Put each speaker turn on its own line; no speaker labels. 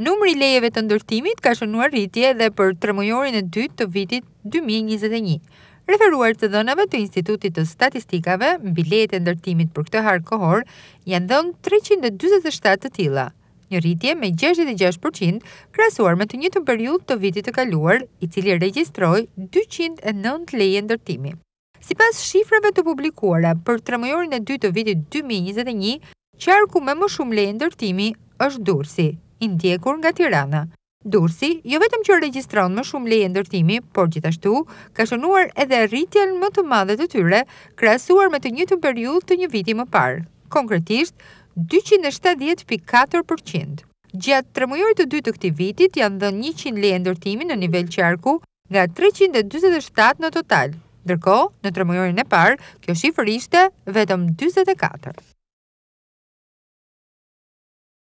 Numri i lejeve të ndërtimit ka shënuar rritje edhe për tremujorin e dytë të vitit dy mijë e njëzet e një. Referuar të dhënave të Institutit të Statistikave, mbi lejet e ndërtimit për këtë hark kohor janë dhënë treqind e dyzet e shtatë të tilla, një rritje me gjashtëdhjetë e gjashtë për qind krahasuar me të njëjtën periudhë të vitit të kaluar, i cili regjistroi dyqind e nëntë leje ndërtimi. Sipas shifrave të publikuara për tremujorin e dytë të vitit dy mijë e njëzet e një, qarku me më shumë leje ndërtimi është Durrësi, i ndjekur nga Tirana. Durrësi jo vetëm që regjistron më shumë leje ndërtimi, por gjithashtu ka shënuar edhe rritjen më të madhe të tyre krahasuar me të njëjtën periudhë të një viti më parë, konkretisht dyqind e shtatëdhjetë pikë katër për qind. Gjatë tremujorit të dytë të këtij vitit janë dhënë njëqind leje ndërtimi në nivel qarku nga treqind e dyzet e shtatë në total, ndërkohë në tremujorin e parë kjo shifër ishte vetëm njëzet e katër.